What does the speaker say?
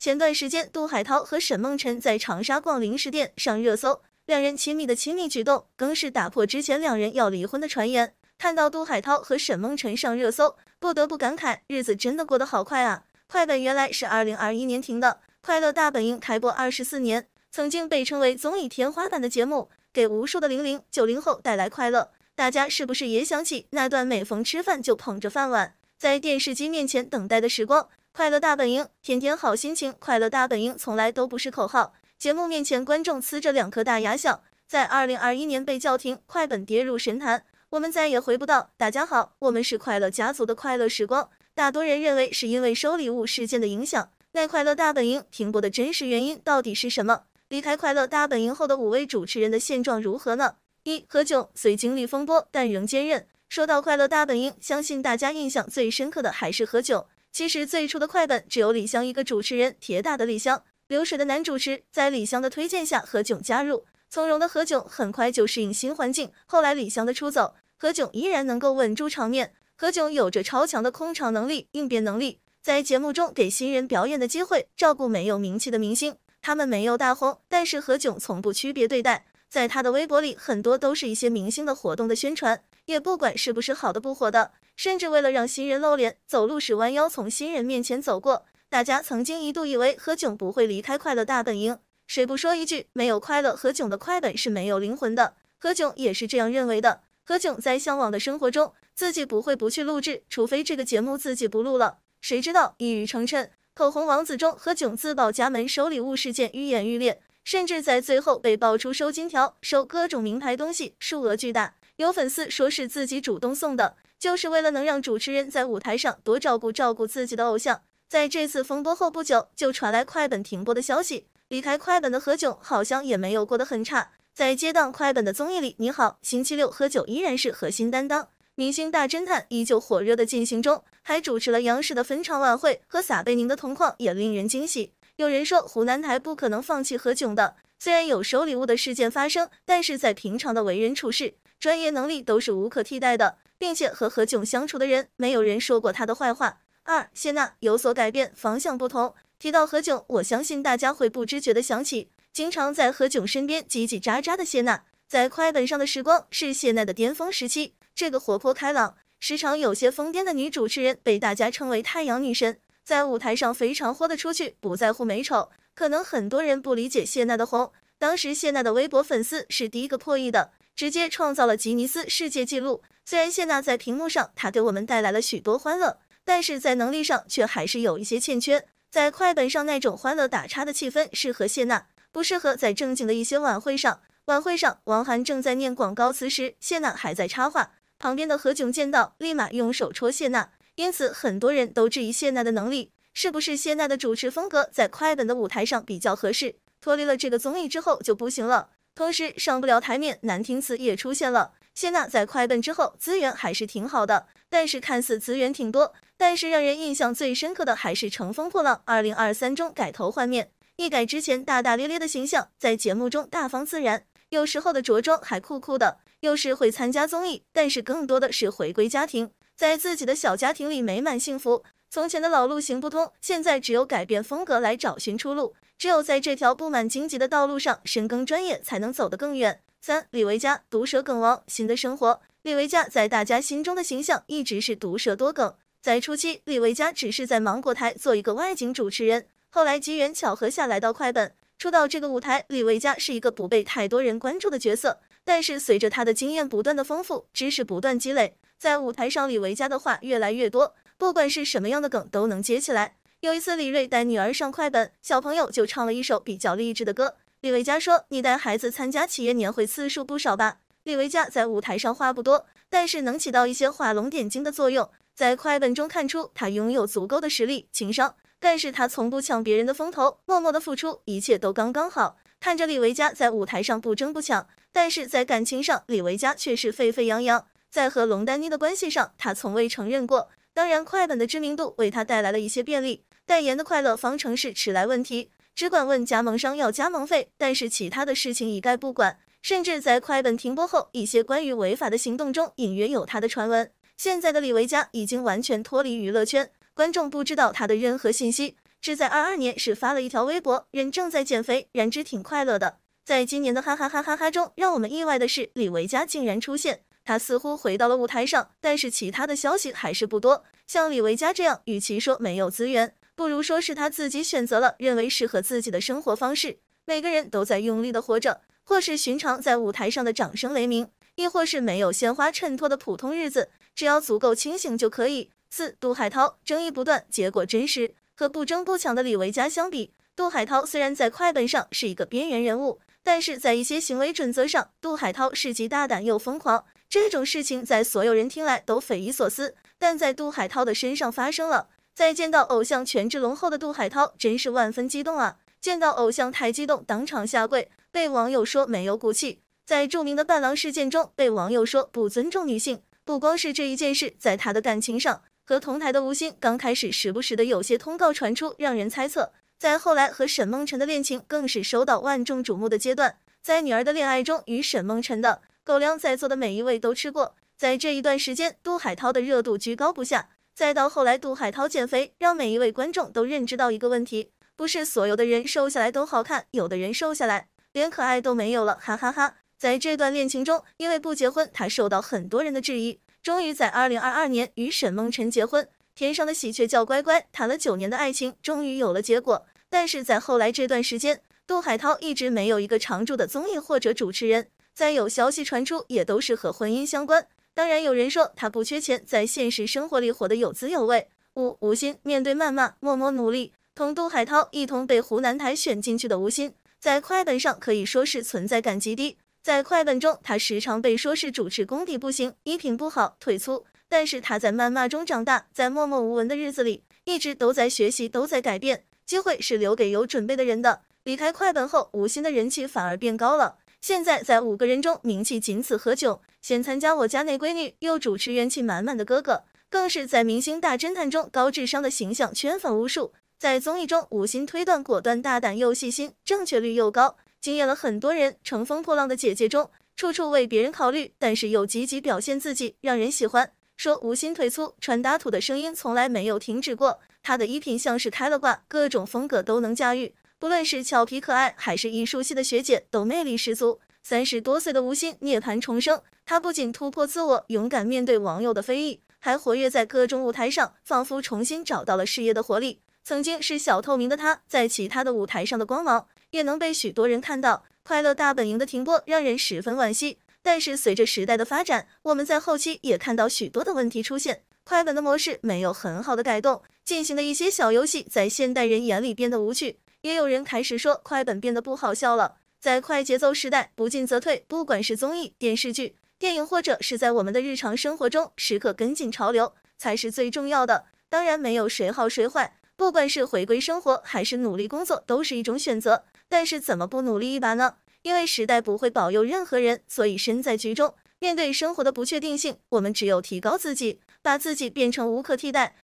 前段时间，杜海涛和沈梦辰在长沙逛零食店上热搜，两人亲密的亲密举动更是打破之前两人要离婚的传言。看到杜海涛和沈梦辰上热搜，不得不感慨，日子真的过得好快啊！快本原来是二零二一年停的，《快乐大本营》开播二十四年，曾经被称为综艺天花板的节目，给无数的零零九零后带来快乐。大家是不是也想起那段每逢吃饭就捧着饭碗，在电视机面前等待的时光？快乐大本营，天天好心情。快乐大本营从来都不是口号，节目面前观众呲着两颗大牙笑。在二零二一年被叫停，快本跌入神坛，我们再也回不到。大家好，我们是快乐家族的快乐时光。大多人认为是因为收礼物事件的影响，那快乐大本营停播的真实原因到底是什么？离开快乐大本营后的五位主持人的现状如何呢？一何炅虽经历风波，但仍坚韧。说到快乐大本营，相信大家印象最深刻的还是何炅。其实最初的快本只有李湘一个主持人，铁打的李湘，流水的男主持。在李湘的推荐下，何炅加入，从容的何炅很快就适应新环境。后来李湘的出走，何炅依然能够稳住场面。何炅有着超强的控场能力、应变能力，在节目中给新人表演的机会，照顾没有名气的明星。他们没有大红，但是何炅从不区别对待，在他的微博里，很多都是一些明星的活动的宣传，也不管是不是好的不火的。甚至为了让新人露脸，走路时弯腰从新人面前走过。大家曾经一度以为何炅不会离开快乐大本营，谁不说一句没有快乐，何炅的快本是没有灵魂的。何炅也是这样认为的。何炅在向往的生活中，自己不会不去录制，除非这个节目自己不录了。谁知道一语成谶，口红王子中何炅自报家门收礼物事件愈演愈烈，甚至在最后被爆出收金条、收各种名牌东西，数额巨大。有粉丝说是自己主动送的。就是为了能让主持人在舞台上多照顾照顾自己的偶像。在这次风波后不久，就传来快本停播的消息。离开快本的何炅好像也没有过得很差。在接档快本的综艺里，你好星期六，何炅依然是核心担当。明星大侦探依旧火热的进行中，还主持了央视的分场晚会和撒贝宁的同框，也令人惊喜。有人说湖南台不可能放弃何炅的，虽然有收礼物的事件发生，但是在平常的为人处事、专业能力都是无可替代的。并且和何炅相处的人，没有人说过他的坏话。二谢娜有所改变，方向不同。提到何炅，我相信大家会不知觉的想起，经常在何炅身边叽叽喳喳的谢娜。在快本上的时光是谢娜的巅峰时期，这个活泼开朗、时常有些疯癫的女主持人，被大家称为太阳女神，在舞台上非常豁得出去，不在乎美丑。可能很多人不理解谢娜的红，当时谢娜的微博粉丝是第一个破亿的。直接创造了吉尼斯世界纪录。虽然谢娜在屏幕上，她给我们带来了许多欢乐，但是在能力上却还是有一些欠缺。在快本上那种欢乐打叉的气氛适合谢娜，不适合在正经的一些晚会上。晚会上，王涵正在念广告词时，谢娜还在插话。旁边的何炅见到，立马用手戳谢娜。因此，很多人都质疑谢娜的能力，是不是谢娜的主持风格在快本的舞台上比较合适？脱离了这个综艺之后就不行了。同时上不了台面，难听词也出现了。谢娜在快本之后资源还是挺好的，但是看似资源挺多，但是让人印象最深刻的还是《乘风破浪》二零二三中改头换面，一改之前大大咧咧的形象，在节目中大方自然，有时候的着装还酷酷的。有时会参加综艺，但是更多的是回归家庭，在自己的小家庭里美满幸福。从前的老路行不通，现在只有改变风格来找寻出路。只有在这条布满荆棘的道路上深耕专业，才能走得更远。三，李维嘉毒舌梗王，新的生活。李维嘉在大家心中的形象一直是毒舌多梗。在初期，李维嘉只是在芒果台做一个外景主持人，后来机缘巧合下来到快本出道这个舞台，李维嘉是一个不被太多人关注的角色。但是随着他的经验不断的丰富，知识不断积累，在舞台上李维嘉的话越来越多，不管是什么样的梗都能接起来。有一次，李锐带女儿上快本，小朋友就唱了一首比较励志的歌。李维嘉说：“你带孩子参加企业年会次数不少吧？”李维嘉在舞台上话不多，但是能起到一些画龙点睛的作用。在快本中看出他拥有足够的实力、情商，但是他从不抢别人的风头，默默的付出，一切都刚刚好。看着李维嘉在舞台上不争不抢，但是在感情上，李维嘉却是沸沸扬扬。在和龙丹妮的关系上，他从未承认过。当然，快本的知名度为他带来了一些便利。代言的快乐方程式迟来问题，只管问加盟商要加盟费，但是其他的事情一概不管。甚至在快本停播后，一些关于违法的行动中隐约有他的传闻。现在的李维嘉已经完全脱离娱乐圈，观众不知道他的任何信息，只在二二年是发了一条微博，人正在减肥，燃脂挺快乐的。在今年的哈哈哈哈哈中，让我们意外的是，李维嘉竟然出现。他似乎回到了舞台上，但是其他的消息还是不多。像李维嘉这样，与其说没有资源，不如说是他自己选择了认为适合自己的生活方式。每个人都在用力的活着，或是寻常在舞台上的掌声雷鸣，亦或是没有鲜花衬托的普通日子，只要足够清醒就可以。四杜海涛争议不断，结果真实。和不争不抢的李维嘉相比，杜海涛虽然在快本上是一个边缘人物。但是在一些行为准则上，杜海涛是既大胆又疯狂。这种事情在所有人听来都匪夷所思，但在杜海涛的身上发生了。在见到偶像权志龙后的杜海涛真是万分激动啊！见到偶像太激动，当场下跪，被网友说没有骨气。在著名的伴郎事件中，被网友说不尊重女性。不光是这一件事，在他的感情上，和同台的吴昕刚开始时不时的有些通告传出，让人猜测。在后来和沈梦辰的恋情更是受到万众瞩目的阶段，在女儿的恋爱中与沈梦辰的狗粮，在座的每一位都吃过。在这一段时间，杜海涛的热度居高不下。再到后来，杜海涛减肥，让每一位观众都认知到一个问题：不是所有的人瘦下来都好看，有的人瘦下来连可爱都没有了，哈哈哈。在这段恋情中，因为不结婚，他受到很多人的质疑，终于在二零二二年与沈梦辰结婚。天上的喜鹊叫乖乖，谈了九年的爱情终于有了结果。但是在后来这段时间，杜海涛一直没有一个常驻的综艺或者主持人，再有消息传出也都是和婚姻相关。当然有人说他不缺钱，在现实生活里活得有滋有味。五吴昕面对谩骂默默努力，同杜海涛一同被湖南台选进去的吴昕，在快本上可以说是存在感极低。在快本中，他时常被说是主持功底不行，衣品不好，腿粗。但是他在谩骂中长大，在默默无闻的日子里，一直都在学习，都在改变。机会是留给有准备的人的。离开快本后，吴昕的人气反而变高了。现在在五个人中，名气仅此何炅？先参加我家那闺女，又主持元气满满的哥哥，更是在明星大侦探中高智商的形象圈粉无数。在综艺中，吴昕推断果断、大胆又细心，正确率又高，惊艳了很多人。乘风破浪的姐姐中，处处为别人考虑，但是又积极表现自己，让人喜欢。说吴昕腿粗、穿搭土的声音从来没有停止过。她的衣品像是开了挂，各种风格都能驾驭。不论是俏皮可爱，还是艺术系的学姐，都魅力十足。三十多岁的吴昕涅槃重生，她不仅突破自我，勇敢面对网友的非议，还活跃在各种舞台上，仿佛重新找到了事业的活力。曾经是小透明的她，在其他的舞台上的光芒，也能被许多人看到。快乐大本营的停播让人十分惋惜，但是随着时代的发展，我们在后期也看到许多的问题出现。快本的模式没有很好的改动，进行的一些小游戏在现代人眼里变得无趣，也有人开始说快本变得不好笑了。在快节奏时代，不进则退，不管是综艺、电视剧、电影，或者是在我们的日常生活中，时刻跟进潮流才是最重要的。当然，没有谁好谁坏，不管是回归生活还是努力工作，都是一种选择。但是怎么不努力一把呢？因为时代不会保佑任何人，所以身在局中。面对生活的不确定性，我们只有提高自己，把自己变成无可替代、